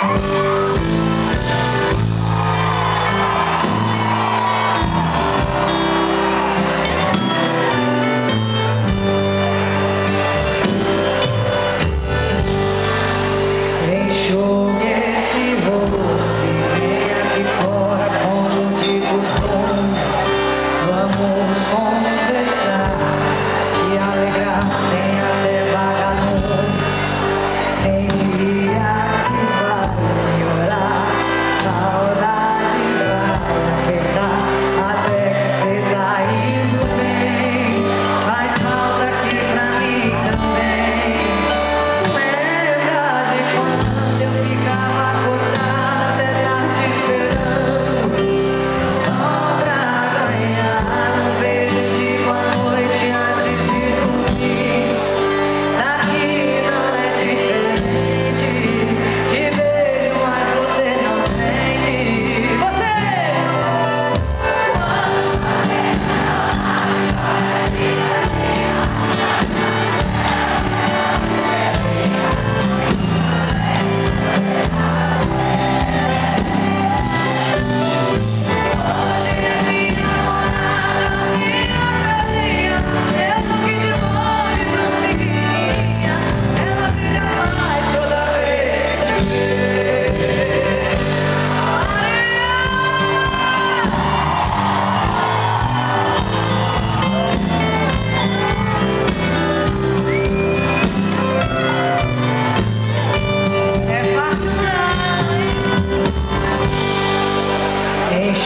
Bye.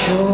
오.